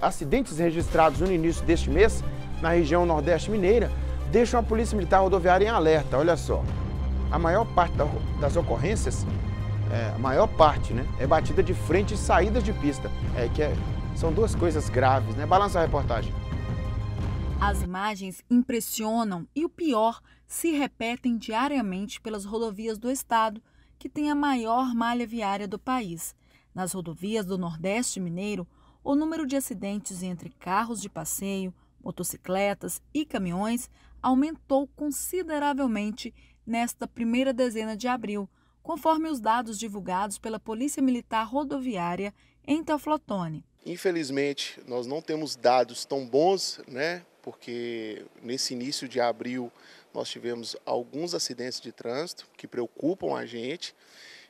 acidentes registrados no início deste mês na região nordeste mineira deixam a Polícia Militar Rodoviária em alerta. Olha só, a maior parte das ocorrências, é, a maior parte, né, é batida de frente e saídas de pista. É que é, são duas coisas graves, né? Balança a reportagem. As imagens impressionam e o pior, se repetem diariamente pelas rodovias do estado, que tem a maior malha viária do país. Nas rodovias do Nordeste Mineiro, o número de acidentes entre carros de passeio, motocicletas e caminhões aumentou consideravelmente nesta primeira dezena de abril, conforme os dados divulgados pela Polícia Militar Rodoviária em Teoflotone. Infelizmente, nós não temos dados tão bons, né? Porque nesse início de abril nós tivemos alguns acidentes de trânsito que preocupam a gente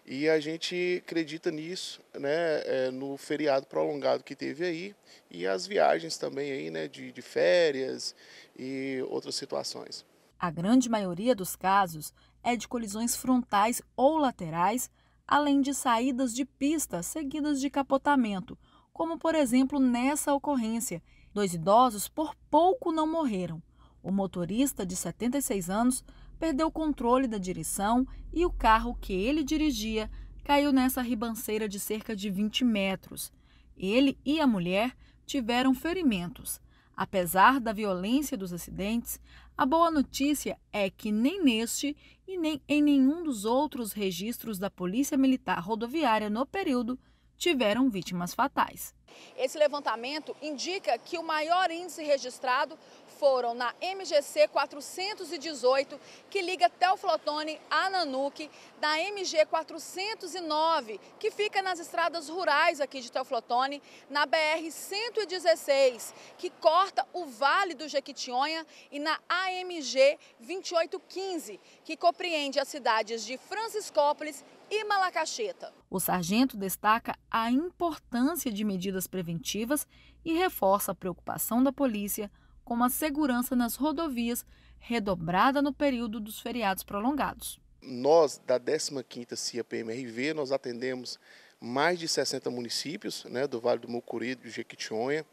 e a gente acredita nisso, né, é, no feriado prolongado que teve aí e as viagens também aí, né, de, de férias e outras situações. A grande maioria dos casos é de colisões frontais ou laterais, além de saídas de pista seguidas de capotamento, como por exemplo nessa ocorrência. Dois idosos por pouco não morreram. O motorista, de 76 anos, perdeu o controle da direção e o carro que ele dirigia caiu nessa ribanceira de cerca de 20 metros. Ele e a mulher tiveram ferimentos. Apesar da violência dos acidentes, a boa notícia é que nem neste e nem em nenhum dos outros registros da Polícia Militar Rodoviária no período tiveram vítimas fatais. Esse levantamento indica que o maior índice registrado foram na MGC 418, que liga Teoflotone a Nanuque, da MG 409, que fica nas estradas rurais aqui de Teoflotone, na BR 116, que corta o Vale do Jequitinhonha, e na AMG 2815, que compreende as cidades de Franciscópolis e Malacacheta. O sargento destaca a importância de medidas preventivas e reforça a preocupação da polícia com a segurança nas rodovias redobrada no período dos feriados prolongados. Nós, da 15ª CIA PMRV, nós atendemos mais de 60 municípios né, do Vale do Mucuri, do Jequitinhonha,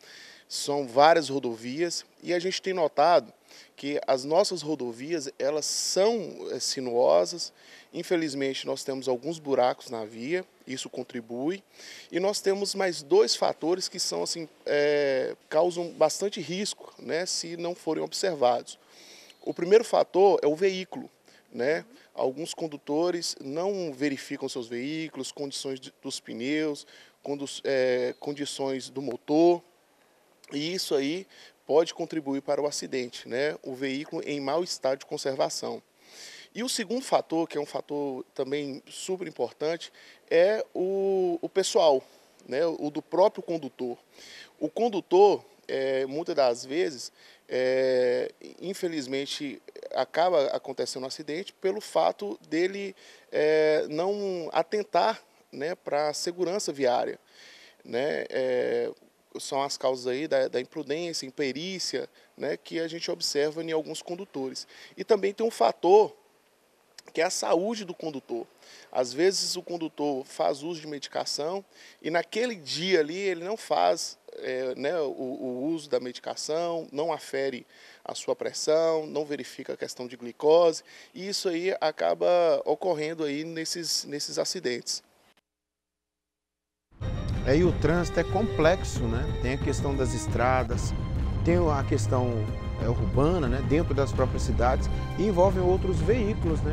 são várias rodovias e a gente tem notado que as nossas rodovias elas são é, sinuosas. Infelizmente nós temos alguns buracos na via, isso contribui e nós temos mais dois fatores que são assim é, causam bastante risco, né, se não forem observados. O primeiro fator é o veículo, né? Alguns condutores não verificam seus veículos, condições dos pneus, é, condições do motor e isso aí pode contribuir para o acidente, né? o veículo em mau estado de conservação. E o segundo fator, que é um fator também super importante, é o, o pessoal, né? o do próprio condutor. O condutor, é, muitas das vezes, é, infelizmente, acaba acontecendo um acidente pelo fato dele é, não atentar né, para a segurança viária. Né? É, são as causas aí da, da imprudência, imperícia, né, que a gente observa em alguns condutores. E também tem um fator que é a saúde do condutor. Às vezes o condutor faz uso de medicação e naquele dia ali ele não faz é, né, o, o, uso da medicação, não afere a sua pressão, não verifica a questão de glicose e isso aí acaba ocorrendo aí nesses, nesses acidentes. Aí o trânsito é complexo, né? Tem a questão das estradas, tem a questão é, urbana, né? Dentro das próprias cidades e envolvem outros veículos, né?